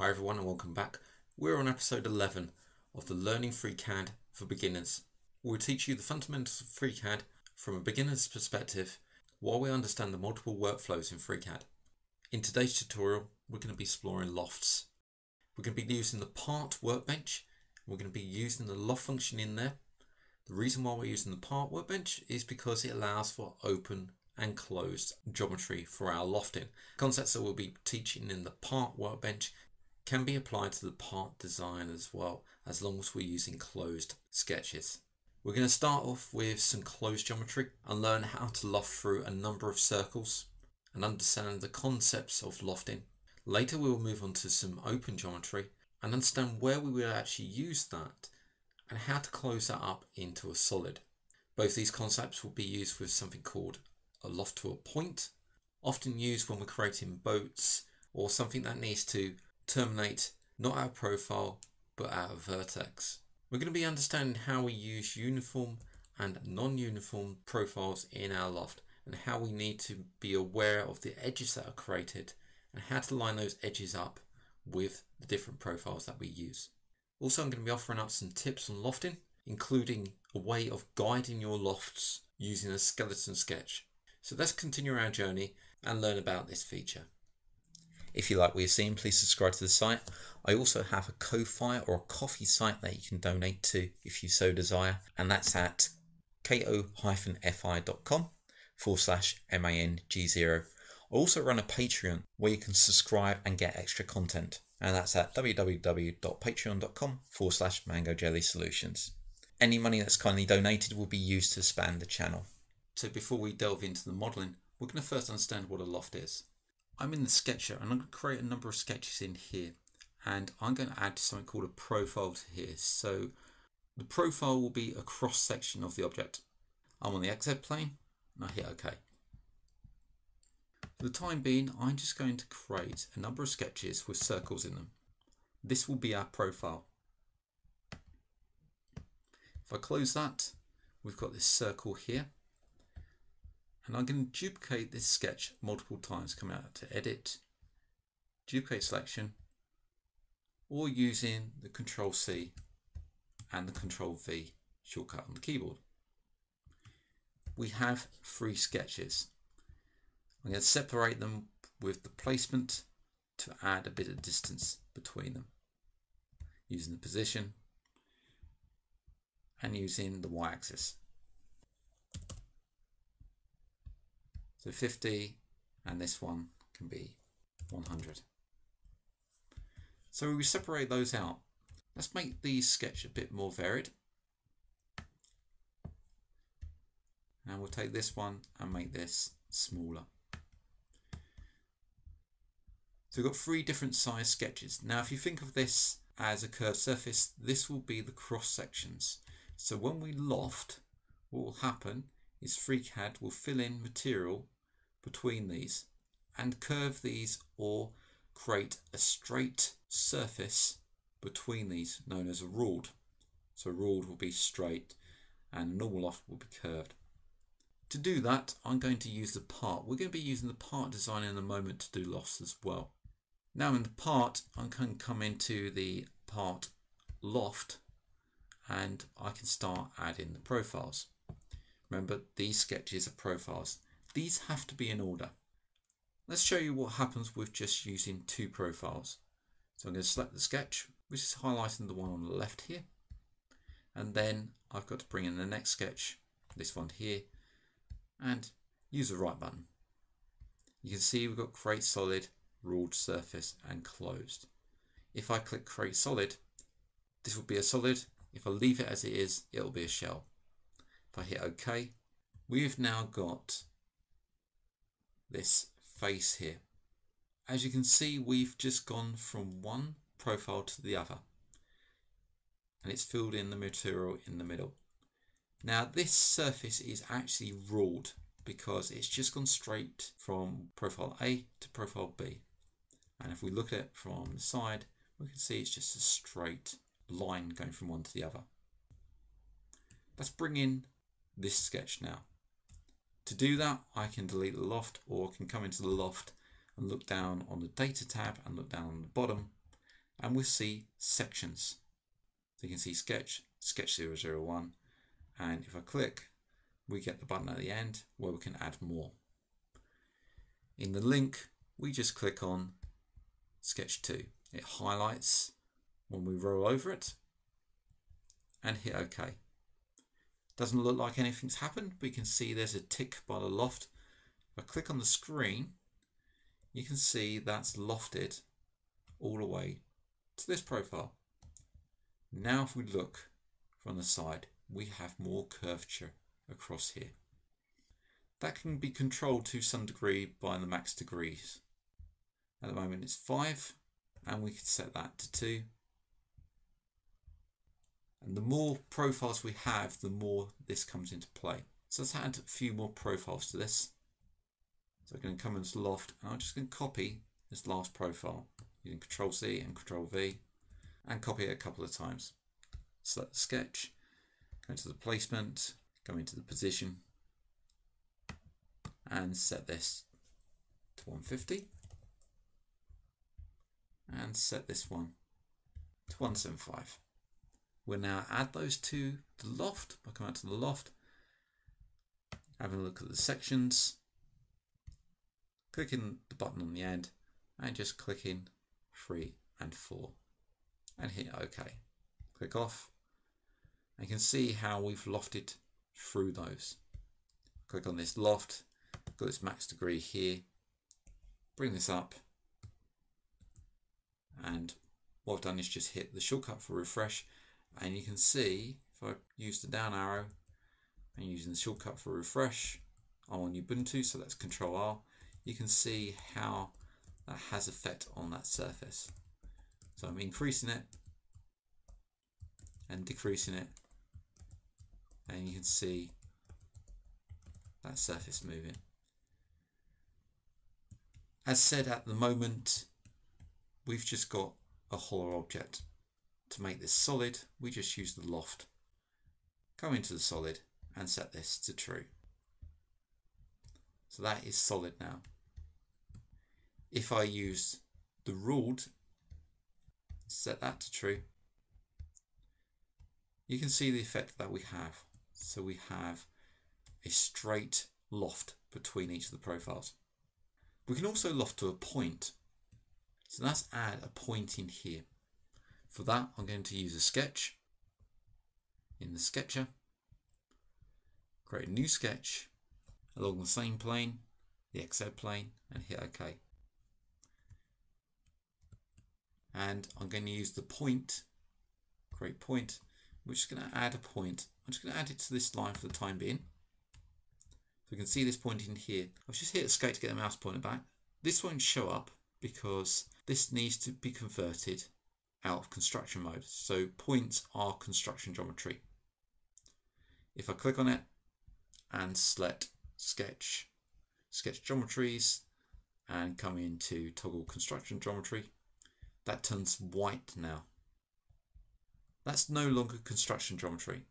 Hi everyone and welcome back. We're on episode 11 of the Learning FreeCAD for Beginners. We'll teach you the fundamentals of FreeCAD from a beginner's perspective while we understand the multiple workflows in FreeCAD. In today's tutorial, we're going to be exploring lofts. We're going to be using the part workbench. We're going to be using the loft function in there. The reason why we're using the part workbench is because it allows for open and closed geometry for our lofting. Concepts that we'll be teaching in the part workbench can be applied to the part design as well, as long as we're using closed sketches. We're going to start off with some closed geometry and learn how to loft through a number of circles and understand the concepts of lofting. Later we will move on to some open geometry and understand where we will actually use that and how to close that up into a solid. Both these concepts will be used with something called a loft to a point, often used when we're creating boats or something that needs to terminate not our profile but our vertex. We're going to be understanding how we use uniform and non-uniform profiles in our loft and how we need to be aware of the edges that are created and how to line those edges up with the different profiles that we use. Also, I'm going to be offering up some tips on lofting, including a way of guiding your lofts using a skeleton sketch. So let's continue our journey and learn about this feature. If you like what you're seeing, please subscribe to the site. I also have a Ko-Fi or a Ko-fi site that you can donate to if you so desire, and that's at ko-fi.com forward slash MANG0. I also run a Patreon where you can subscribe and get extra content, and that's at www.patreon.com forward slash mango jelly solutions. Any money that's kindly donated will be used to expand the channel. So before we delve into the modelling, we're going to first understand what a loft is. I'm in the Sketcher and I'm going to create a number of sketches in here and I'm going to add something called a profile to here. So the profile will be a cross section of the object. I'm on the XZ plane and I hit OK. For the time being, I'm just going to create a number of sketches with circles in them. This will be our profile. If I close that, we've got this circle here and I'm going to duplicate this sketch multiple times. Come out to edit, duplicate selection, or using the Control C and the Control V shortcut on the keyboard. We have three sketches. I'm going to separate them with the placement to add a bit of distance between them using the position and using the y-axis. So 50 and this one can be 100. So we separate those out. Let's make the sketch a bit more varied. And we'll take this one and make this smaller. So we've got three different size sketches. Now if you think of this as a curved surface, this will be the cross sections. So when we loft, what will happen is FreeCAD will fill in material between these and curve these or create a straight surface between these known as a ruled. So ruled will be straight and normal loft will be curved. To do that, I'm going to use the part. We're going to be using the part design in a moment to do lofts as well. Now in the part, I can come into the part loft and I can start adding the profiles. Remember, these sketches are profiles. These have to be in order. Let's show you what happens with just using two profiles. So I'm going to select the sketch, which is highlighting the one on the left here. And then I've got to bring in the next sketch, this one here, and use the right button. You can see we've got create solid, ruled surface and closed. If I click create solid, this will be a solid. If I leave it as it is, it'll be a shell. If I hit OK, we've now got this face here. As you can see, we've just gone from one profile to the other and it's filled in the material in the middle. Now this surface is actually ruled because it's just gone straight from profile A to profile B. And if we look at it from the side, we can see it's just a straight line going from one to the other. Let's bring in this sketch now. To do that, I can delete the loft or can come into the loft and look down on the data tab and look down on the bottom and we'll see sections. So you can see sketch, sketch 001, and if I click, we get the button at the end where we can add more. In the link, we just click on sketch 2. It highlights when we roll over it and hit OK. Doesn't look like anything's happened, We can see there's a tick by the loft. If I click on the screen, you can see that's lofted all the way to this profile. Now if we look from the side, we have more curvature across here. That can be controlled to some degree by the max degrees. At the moment it's 5 and we can set that to 2. And the more profiles we have, the more this comes into play. So let's add a few more profiles to this. So I'm going to come into Loft and I'm just going to copy this last profile using Control C and Control V and copy it a couple of times. Select the sketch, go into the placement, go into the position and set this to 150 and set this one to 175. We'll now add those to the loft. By come out to the loft, having a look at the sections, clicking the button on the end and just clicking 3 and 4 and hit OK. Click off. And you can see how we've lofted through those. Click on this loft, got this max degree here, bring this up. And what I've done is just hit the shortcut for refresh and you can see if I use the down arrow and using the shortcut for refresh I'm on Ubuntu so that's control R. You can see how that has effect on that surface. So I'm increasing it and decreasing it. And you can see that surface moving. As said at the moment we've just got a hollow object to make this solid, we just use the loft. Go into the solid and set this to true. So that is solid now. If I use the ruled, set that to true, you can see the effect that we have. So we have a straight loft between each of the profiles. We can also loft to a point. So let's add a point in here. For that, I'm going to use a sketch in the sketcher, create a new sketch along the same plane, the XZ plane, and hit OK. And I'm going to use the point, create point, which is going to add a point. I'm just going to add it to this line for the time being. So you can see this point in here. I've just hit escape to get the mouse pointer back. This won't show up because this needs to be converted out of construction mode. So points are construction geometry. If I click on it and select sketch, sketch geometries and come into toggle construction geometry, that turns white now. That's no longer construction geometry.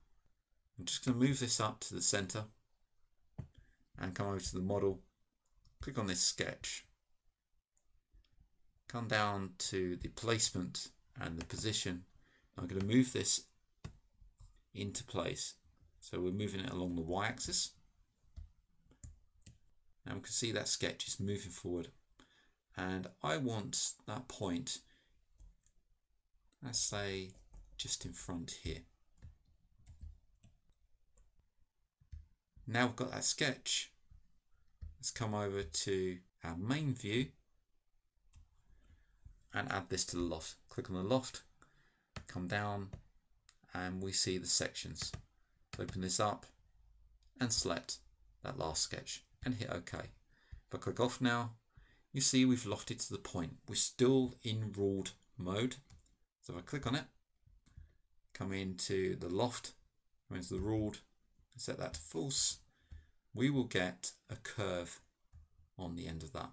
I'm just going to move this up to the center and come over to the model, click on this sketch, come down to the placement and the position. I'm going to move this into place. So we're moving it along the y-axis. And we can see that sketch is moving forward. And I want that point, let's say, just in front here. Now we've got that sketch. Let's come over to our main view and add this to the loft. Click on the loft, come down, and we see the sections. Open this up and select that last sketch and hit OK. If I click off now, you see we've lofted to the point. We're still in ruled mode. So if I click on it, come into the loft, come into the ruled, set that to false, we will get a curve on the end of that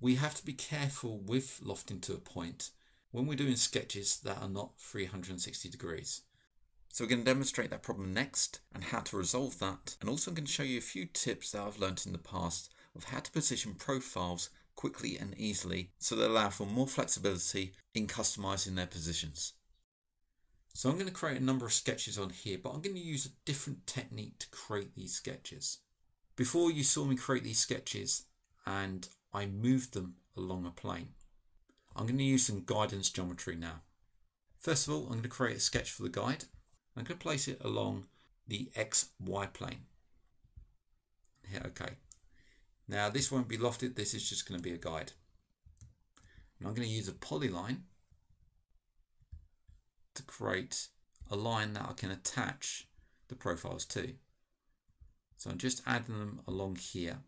we have to be careful with lofting to a point when we're doing sketches that are not 360 degrees. So we're going to demonstrate that problem next and how to resolve that. And also I'm going to show you a few tips that I've learned in the past of how to position profiles quickly and easily so they allow for more flexibility in customizing their positions. So I'm going to create a number of sketches on here, but I'm going to use a different technique to create these sketches. Before you saw me create these sketches and I moved them along a plane. I'm going to use some guidance geometry now. First of all, I'm going to create a sketch for the guide. I'm going to place it along the XY plane. Hit OK. Now this won't be lofted, this is just going to be a guide. And I'm going to use a polyline to create a line that I can attach the profiles to. So I'm just adding them along here,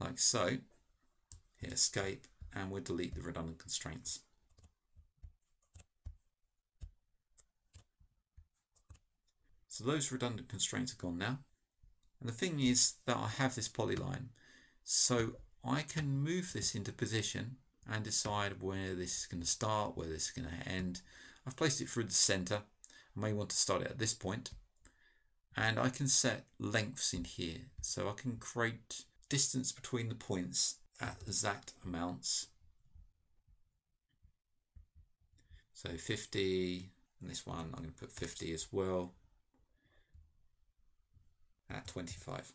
like so. Hit escape and we'll delete the redundant constraints. So those redundant constraints are gone now. And the thing is that I have this polyline, so I can move this into position and decide where this is going to start, where this is going to end. I've placed it through the center. I may want to start it at this point. And I can set lengths in here. So I can create distance between the points at exact amounts. So 50, and this one I'm going to put 50 as well at 25.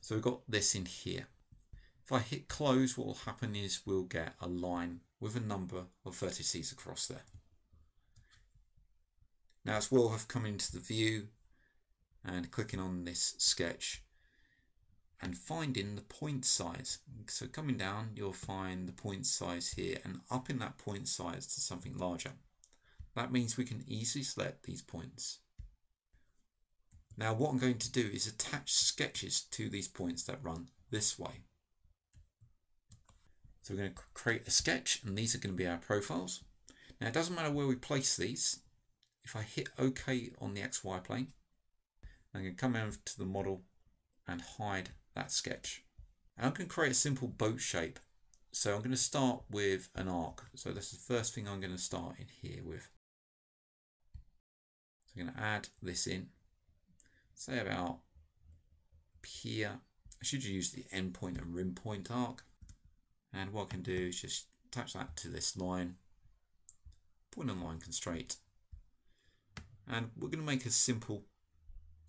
So we've got this in here. If I hit close, what will happen is we'll get a line with a number of vertices across there. Now it's well have come into the view and clicking on this sketch and finding the point size. So coming down, you'll find the point size here and up in that point size to something larger. That means we can easily select these points. Now what I'm going to do is attach sketches to these points that run this way. So we're going to create a sketch and these are going to be our profiles. Now it doesn't matter where we place these. If I hit OK on the XY plane, I'm going to come over to the model and hide that sketch. And I'm going to create a simple boat shape. So I'm going to start with an arc. So this is the first thing I'm going to start in here with. So I'm going to add this in. Say about here. I should use the endpoint and rim point arc. And what I can do is just attach that to this line, point and line constraint. And we're going to make a simple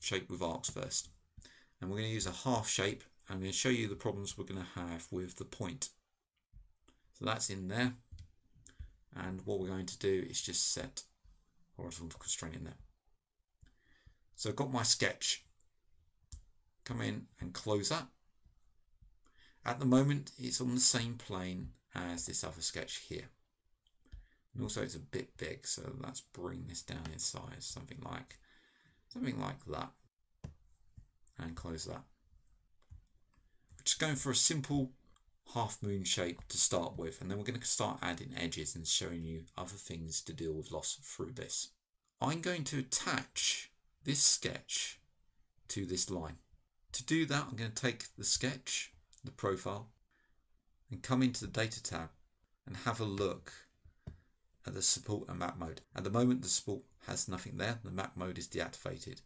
shape with arcs first. And we're going to use a half shape. I'm going to show you the problems we're going to have with the point. So that's in there. And what we're going to do is just set horizontal constraint in there. So I've got my sketch. Come in and close that. At the moment, it's on the same plane as this other sketch here. And also it's a bit big, so let's bring this down in size, something like something like that. And close that. We're just going for a simple half moon shape to start with, and then we're going to start adding edges and showing you other things to deal with loss through this. I'm going to attach this sketch to this line. To do that, I'm going to take the sketch the profile and come into the data tab and have a look at the support and map mode. At the moment the support has nothing there, the map mode is deactivated.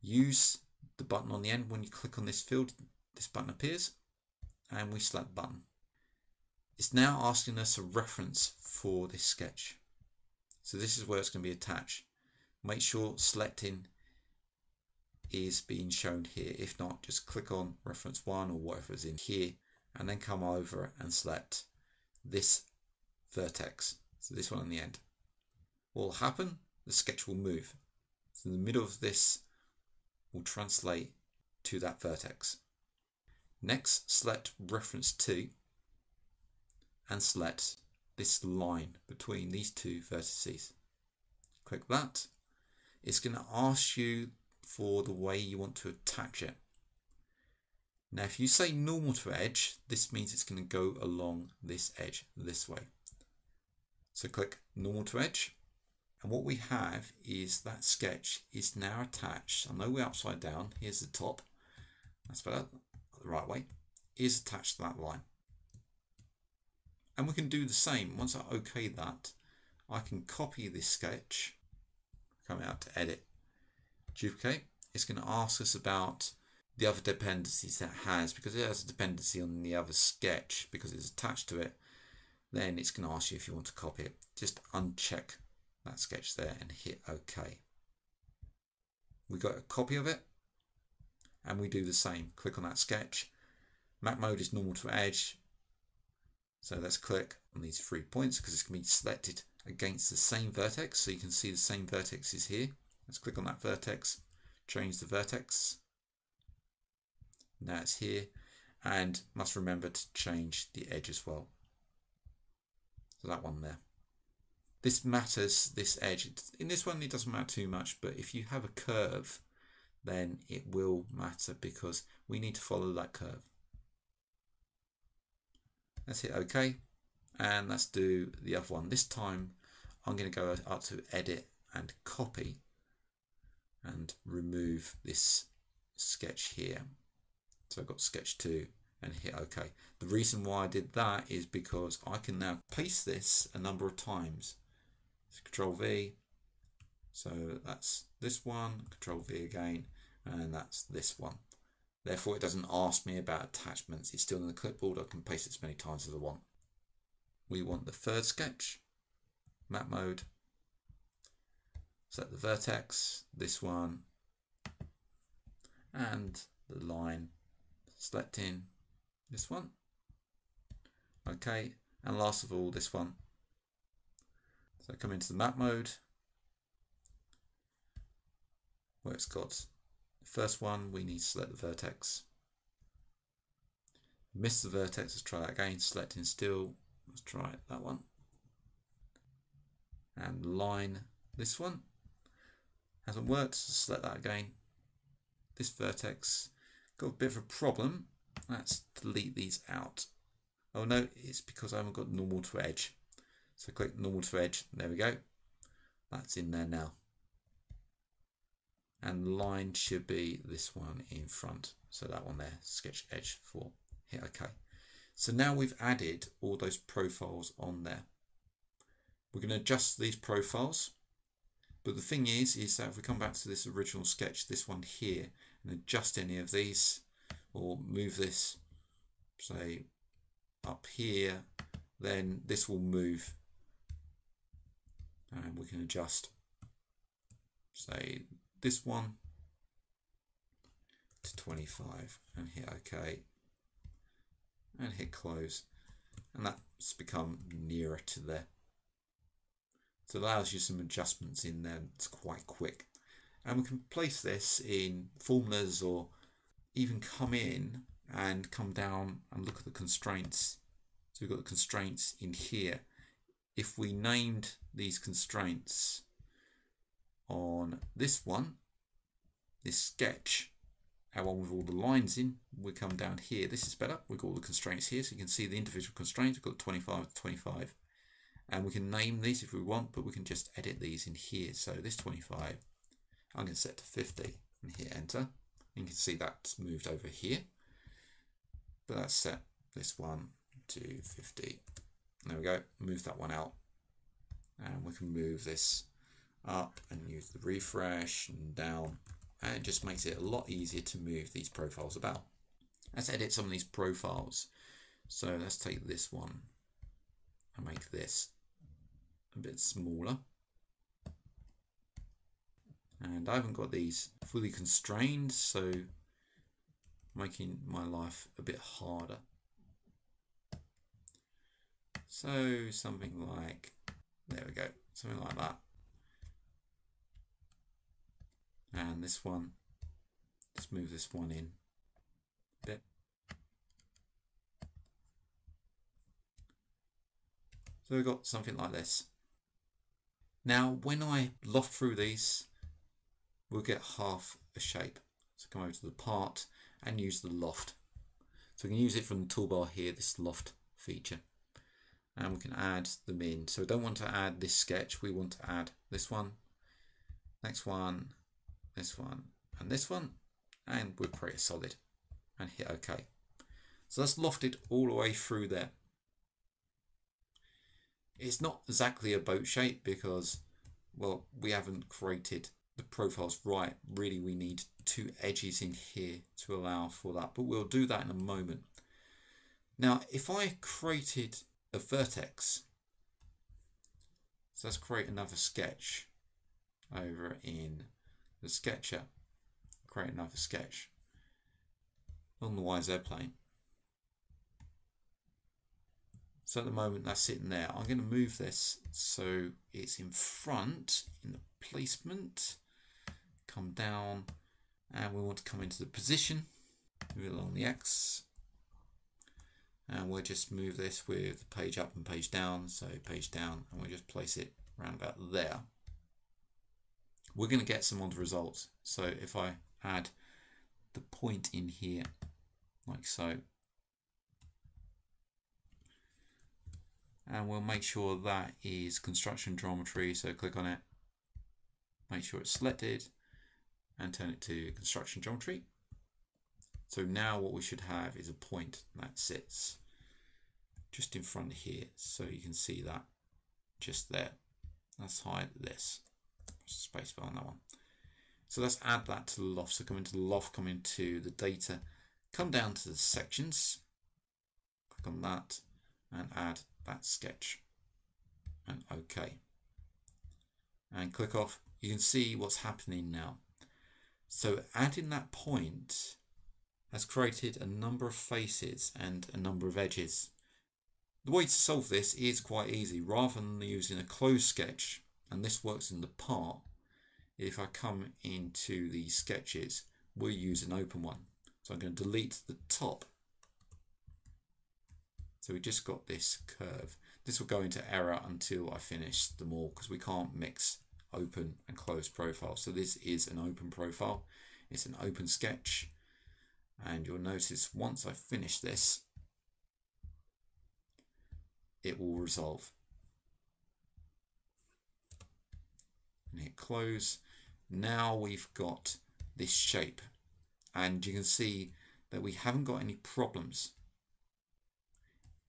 Use the button on the end when you click on this field, this button appears and we select button. It's now asking us a reference for this sketch. So this is where it's going to be attached. Make sure selecting is being shown here. If not, just click on reference one or whatever is in here and then come over and select this vertex. So this one on the end. What will happen? The sketch will move. So the middle of this will translate to that vertex. Next, select reference 2 and select this line between these two vertices. Click that. It's going to ask you for the way you want to attach it. Now if you say normal to edge, this means it's going to go along this edge this way. So click normal to edge. And what we have is that sketch is now attached. I know we're upside down, here's the top, that's better, the right way, is attached to that line. And we can do the same, once I OK that, I can copy this sketch, come out to edit, duplicate, it's going to ask us about the other dependencies that has because it has a dependency on the other sketch because it's attached to it then it's going to ask you if you want to copy it. Just uncheck that sketch there and hit OK. We got a copy of it and we do the same. Click on that sketch. Map mode is normal to edge. So let's click on these three points because it's going to be selected against the same vertex. So you can see the same vertex is here. Let's click on that vertex change the vertex. Now it's here. And must remember to change the edge as well so that one there. This matters this edge. In this one it doesn't matter too much but if you have a curve then it will matter because we need to follow that curve. Let's hit ok and let's do the other one. This time I'm going to go up to edit and copy and remove this sketch here. So I've got sketch 2 and hit OK. The reason why I did that is because I can now paste this a number of times. So control V, so that's this one, control V again, and that's this one. Therefore, it doesn't ask me about attachments. It's still in the clipboard. I can paste it as many times as I want. We want the third sketch, map mode. Set the vertex, this one, and the line selecting this one. Okay and last of all this one. So come into the map mode where it's got the first one we need to select the vertex. Miss the vertex let's try that again selecting still let's try that one. And line this one. Hasn't worked so select that again. This vertex Got a bit of a problem. Let's delete these out. Oh no, it's because I haven't got normal to edge. So click normal to edge. There we go. That's in there now. And line should be this one in front. So that one there, sketch edge 4. Hit OK. So now we've added all those profiles on there. We're going to adjust these profiles. But the thing is, is that if we come back to this original sketch, this one here, and adjust any of these or move this say up here then this will move. And we can adjust say this one to 25 and hit OK and hit close. And that's become nearer to there. So it allows you some adjustments in there. It's quite quick. And we can place this in formulas or even come in and come down and look at the constraints. So we've got the constraints in here. If we named these constraints on this one, this sketch, our one with all the lines in, we come down here. This is better. We've got all the constraints here, so you can see the individual constraints. We've got 25 to 25. And we can name these if we want, but we can just edit these in here. So this 25 I'm going to set to 50 and hit enter. You can see that's moved over here. But let's set this one to 50. There we go. Move that one out. And we can move this up and use the refresh and down. And it just makes it a lot easier to move these profiles about. Let's edit some of these profiles. So let's take this one and make this a bit smaller and I haven't got these fully constrained so making my life a bit harder. So something like there we go something like that. And this one let's move this one in. A bit so we've got something like this. Now when I loft through these we'll get half a shape. So come over to the part and use the loft. So we can use it from the toolbar here, this loft feature. And we can add them in. So we don't want to add this sketch, we want to add this one, next one, this one, and this one. And we'll create a solid and hit OK. So that's lofted all the way through there. It's not exactly a boat shape because, well, we haven't created the profiles right, really we need two edges in here to allow for that, but we'll do that in a moment. Now, if I created a vertex, so let's create another sketch over in the sketcher, create another sketch on the YZ plane. So at the moment that's sitting there. I'm going to move this so it's in front in the placement. Come down and we want to come into the position. Move along the X. And we'll just move this with page up and page down. So page down and we'll just place it around about there. We're going to get some odd results. So if I add the point in here like so and we'll make sure that is construction geometry so click on it make sure it's selected and turn it to construction geometry. So now what we should have is a point that sits just in front here. So you can see that just there. Let's hide this. Spacebar on that one. So let's add that to the loft. So come into the loft come into the data. Come down to the sections. Click on that and add that sketch. And OK. And click off. You can see what's happening now. So adding that point has created a number of faces and a number of edges. The way to solve this is quite easy. Rather than using a closed sketch, and this works in the part, if I come into the sketches, we'll use an open one. So I'm going to delete the top so we just got this curve. This will go into error until I finish them all because we can't mix open and closed profile. So this is an open profile. It's an open sketch. And you'll notice once I finish this, it will resolve. And hit close. Now we've got this shape. And you can see that we haven't got any problems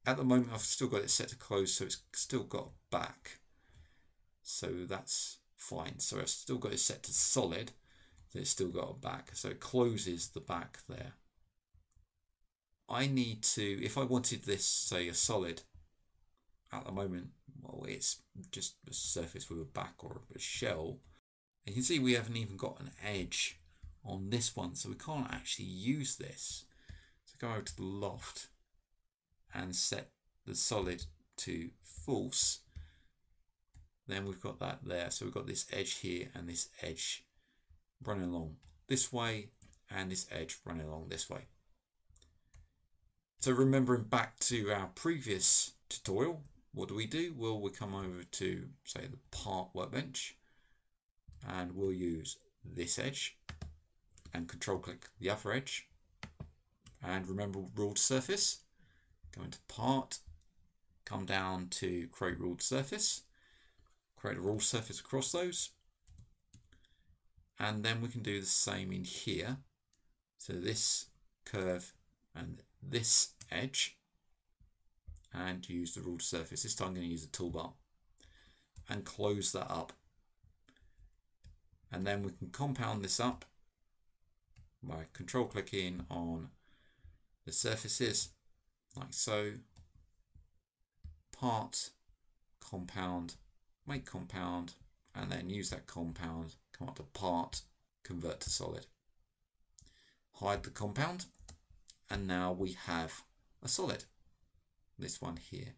at the moment I've still got it set to close so it's still got back so that's fine so I've still got it set to solid it's still got a back so it closes the back there I need to if I wanted this say a solid at the moment well it's just a surface with a back or a shell you can see we haven't even got an edge on this one so we can't actually use this so go over to the loft and set the solid to false, then we've got that there. So we've got this edge here and this edge running along this way and this edge running along this way. So remembering back to our previous tutorial, what do we do? Well, we come over to say the part workbench and we'll use this edge and control click the other edge and remember ruled surface go into part, come down to create ruled surface, create a ruled surface across those, and then we can do the same in here. So this curve and this edge, and use the ruled surface. This time I'm going to use the toolbar and close that up. And then we can compound this up by control clicking on the surfaces like so. Part, compound, make compound, and then use that compound, come up to part, convert to solid. Hide the compound, and now we have a solid. This one here.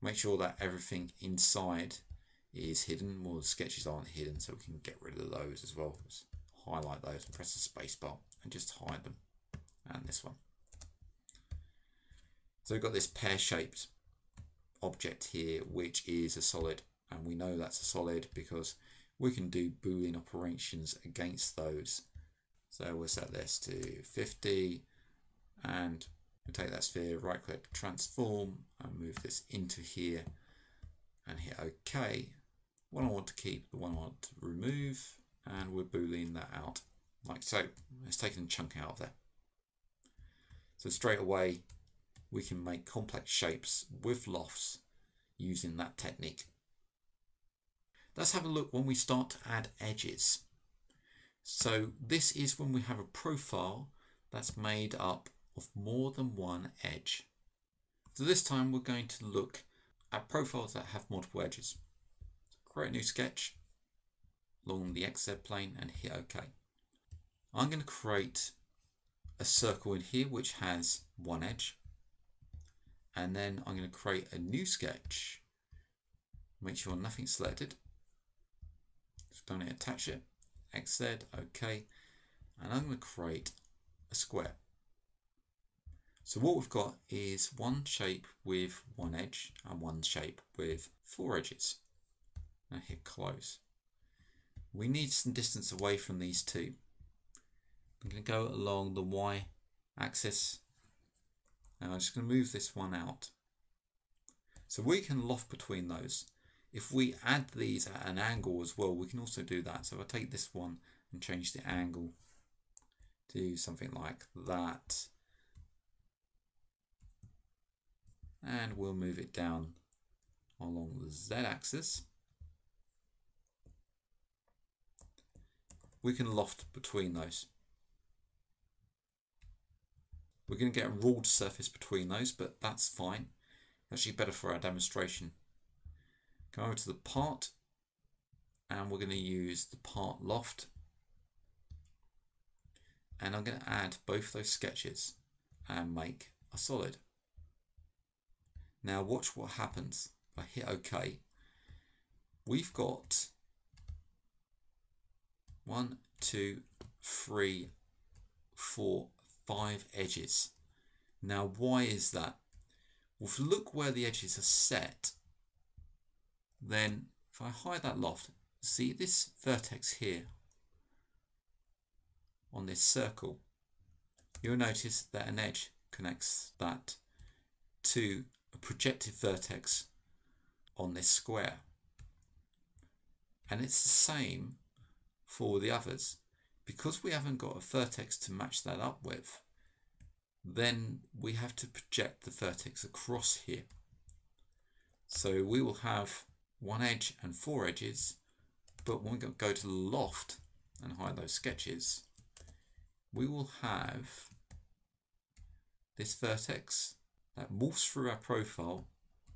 Make sure that everything inside is hidden. Well, the sketches aren't hidden, so we can get rid of those as well. Just highlight those and press the spacebar and just hide them. And this one. So we've got this pear-shaped object here, which is a solid. And we know that's a solid because we can do Boolean operations against those. So we'll set this to 50 and we'll take that sphere, right click, transform and move this into here and hit OK. One I want to keep, the one I want to remove and we're Boolean that out like so. It's taken a chunk out of there. So straight away we can make complex shapes with lofts using that technique. Let's have a look when we start to add edges. So this is when we have a profile that's made up of more than one edge. So this time we're going to look at profiles that have multiple edges. Create a new sketch along the XZ plane and hit OK. I'm going to create a circle in here which has one edge and then I'm going to create a new sketch make sure nothing's selected just going to attach it XZ OK and I'm going to create a square so what we've got is one shape with one edge and one shape with four edges and hit close we need some distance away from these two I'm going to go along the Y axis. Now I'm just going to move this one out. So we can loft between those. If we add these at an angle as well, we can also do that. So if I take this one and change the angle to something like that. And we'll move it down along the Z axis. We can loft between those. We're going to get a ruled surface between those, but that's fine. Actually better for our demonstration. Go over to the part, and we're going to use the part loft. And I'm going to add both those sketches and make a solid. Now watch what happens. I hit OK, we've got one, two, three, four, five edges. Now, why is that? Well, if you look where the edges are set, then if I hide that loft, see this vertex here on this circle, you'll notice that an edge connects that to a projected vertex on this square. And it's the same for the others because we haven't got a vertex to match that up with, then we have to project the vertex across here. So we will have one edge and four edges, but when we go to the loft and hide those sketches, we will have this vertex that morphs through our profile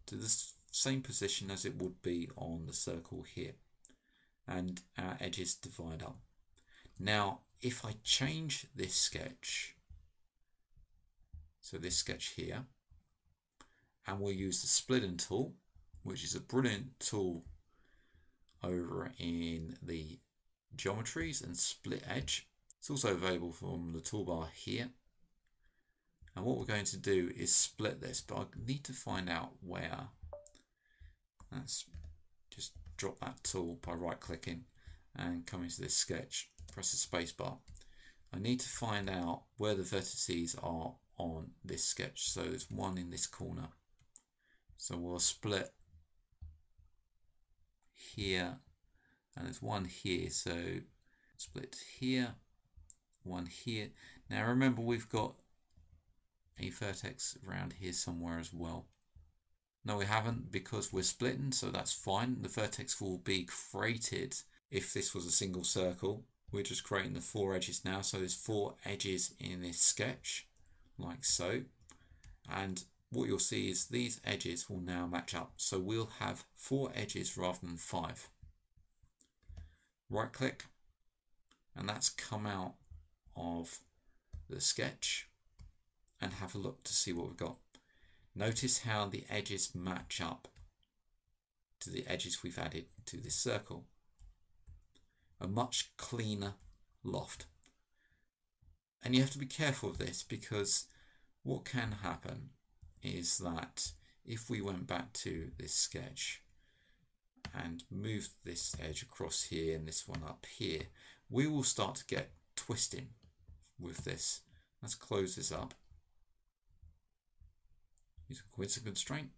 to the same position as it would be on the circle here. And our edges divide up. Now, if I change this sketch, so this sketch here, and we'll use the splitting tool, which is a brilliant tool over in the geometries and split edge. It's also available from the toolbar here. And what we're going to do is split this, but I need to find out where. Let's just drop that tool by right clicking and come into this sketch press the spacebar. I need to find out where the vertices are on this sketch. So there's one in this corner. So we'll split here and there's one here. So split here, one here. Now remember we've got a vertex around here somewhere as well. No, we haven't because we're splitting, so that's fine. The vertex will be created if this was a single circle we're just creating the four edges now. So there's four edges in this sketch, like so. And what you'll see is these edges will now match up. So we'll have four edges rather than five. Right click, and that's come out of the sketch and have a look to see what we've got. Notice how the edges match up to the edges we've added to this circle a much cleaner loft. And you have to be careful of this because what can happen is that if we went back to this sketch and moved this edge across here and this one up here, we will start to get twisting with this. Let's close this up. Use a coincident constraint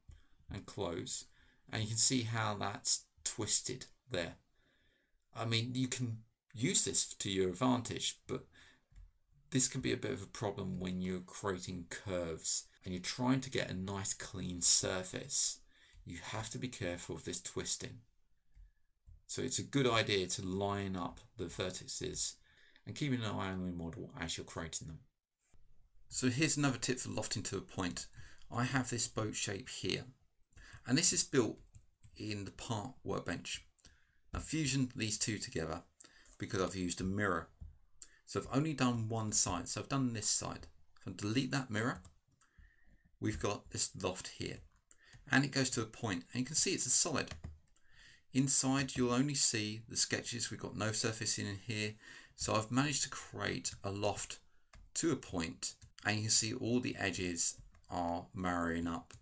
and close. And you can see how that's twisted there. I mean, you can use this to your advantage, but this can be a bit of a problem when you're creating curves and you're trying to get a nice clean surface. You have to be careful of this twisting. So it's a good idea to line up the vertices and keeping an eye on the model as you're creating them. So here's another tip for lofting to a point. I have this boat shape here and this is built in the part workbench. I've fusioned these two together because I've used a mirror. So I've only done one side. So I've done this side. If I delete that mirror, we've got this loft here. And it goes to a point. And you can see it's a solid. Inside, you'll only see the sketches. We've got no surface in here. So I've managed to create a loft to a point and you can see all the edges are marrying up.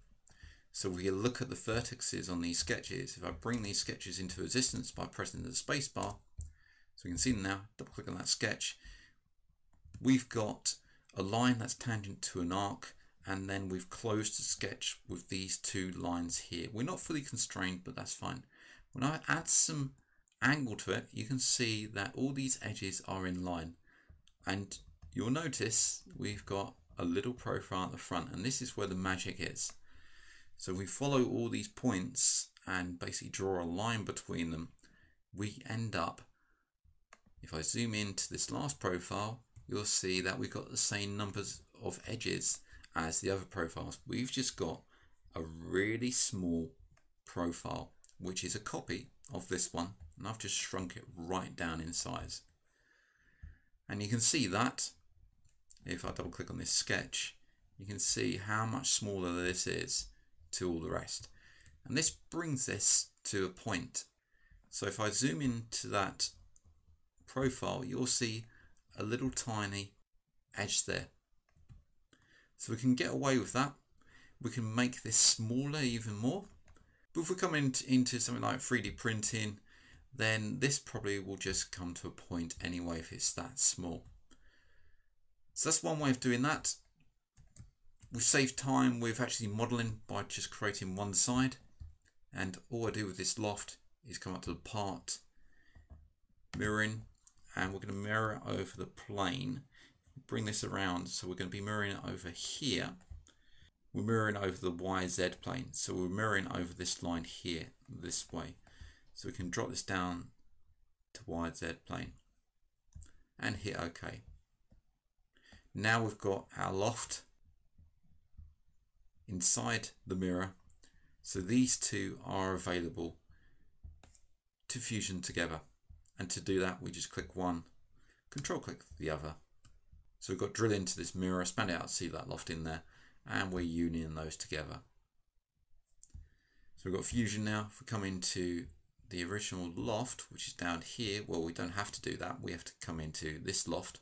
So we look at the vertices on these sketches. If I bring these sketches into existence by pressing the spacebar, so we can see them now, double click on that sketch, we've got a line that's tangent to an arc and then we've closed the sketch with these two lines here. We're not fully constrained, but that's fine. When I add some angle to it, you can see that all these edges are in line. And you'll notice we've got a little profile at the front, and this is where the magic is. So we follow all these points and basically draw a line between them. We end up, if I zoom into this last profile, you'll see that we've got the same numbers of edges as the other profiles. We've just got a really small profile, which is a copy of this one. And I've just shrunk it right down in size. And you can see that if I double click on this sketch, you can see how much smaller this is to all the rest. And this brings this to a point. So if I zoom into that profile, you'll see a little tiny edge there. So we can get away with that. We can make this smaller even more. But if we come into, into something like 3D printing, then this probably will just come to a point anyway if it's that small. So that's one way of doing that. We save time with actually modeling by just creating one side. And all I do with this loft is come up to the part, mirroring, and we're going to mirror over the plane. Bring this around, so we're going to be mirroring it over here. We're mirroring over the YZ plane, so we're mirroring over this line here, this way. So we can drop this down to YZ plane and hit OK. Now we've got our loft inside the mirror. So these two are available to fusion together. And to do that, we just click one, control click the other. So we've got drill into this mirror, expand it out, see that loft in there, and we're unioning those together. So we've got fusion now. If we come into the original loft, which is down here, well, we don't have to do that. We have to come into this loft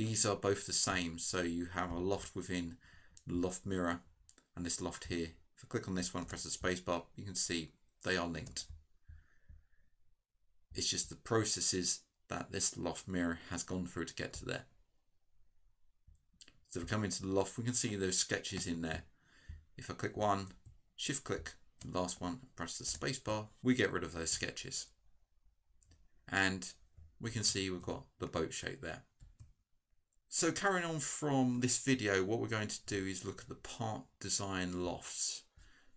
these are both the same, so you have a loft within the loft mirror and this loft here. If I click on this one, press the spacebar, you can see they are linked. It's just the processes that this loft mirror has gone through to get to there. So if we come into the loft, we can see those sketches in there. If I click one, shift click, the last one, press the spacebar, we get rid of those sketches. And we can see we've got the boat shape there. So carrying on from this video, what we're going to do is look at the part design lofts.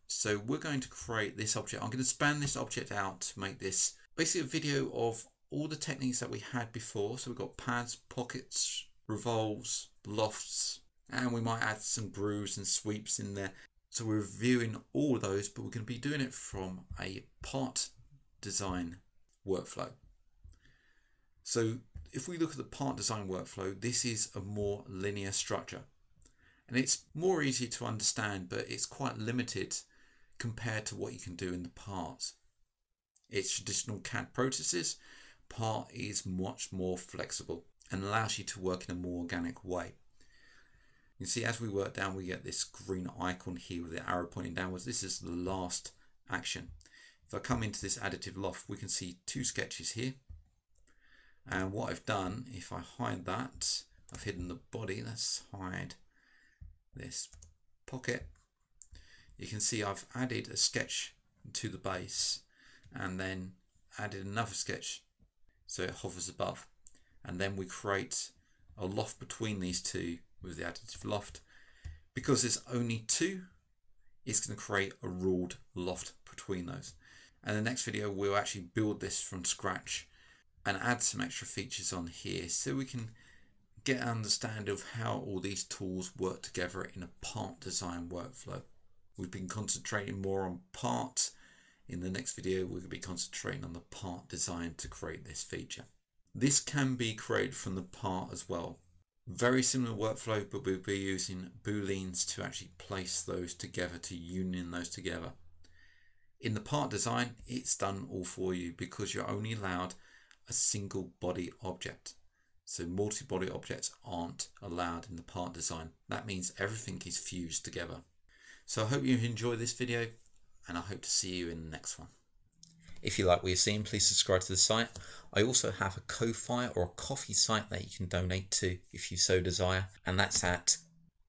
So we're going to create this object. I'm going to span this object out to make this basically a video of all the techniques that we had before. So we've got pads, pockets, revolves, lofts, and we might add some grooves and sweeps in there. So we're reviewing all those, but we're going to be doing it from a part design workflow. So if we look at the part design workflow, this is a more linear structure. And it's more easy to understand, but it's quite limited compared to what you can do in the parts. It's traditional CAD processes. Part is much more flexible and allows you to work in a more organic way. You see, as we work down, we get this green icon here with the arrow pointing downwards. This is the last action. If I come into this additive loft, we can see two sketches here. And what I've done, if I hide that, I've hidden the body. Let's hide this pocket. You can see I've added a sketch to the base and then added another sketch so it hovers above. And then we create a loft between these two with the additive loft. Because there's only two, it's going to create a ruled loft between those. And the next video we'll actually build this from scratch and add some extra features on here so we can get an understanding of how all these tools work together in a part design workflow. We've been concentrating more on parts. In the next video, we're going to be concentrating on the part design to create this feature. This can be created from the part as well. Very similar workflow, but we'll be using booleans to actually place those together, to union those together. In the part design, it's done all for you because you're only allowed a single body object. So multi-body objects aren't allowed in the part design. That means everything is fused together. So I hope you enjoy this video and I hope to see you in the next one. If you like what you're seeing, please subscribe to the site. I also have a Ko-Fi or a Ko-fi site that you can donate to if you so desire, and that's at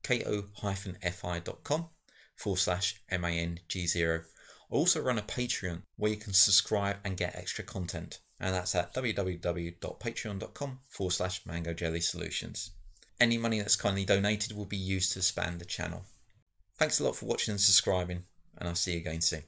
ko-fi.com forward slash MANG0. I also run a Patreon where you can subscribe and get extra content, and that's at www.patreon.com forward slash mango jelly solutions. Any money that's kindly donated will be used to expand the channel. Thanks a lot for watching and subscribing, and I'll see you again soon.